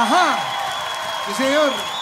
Ajá. Sí, señor.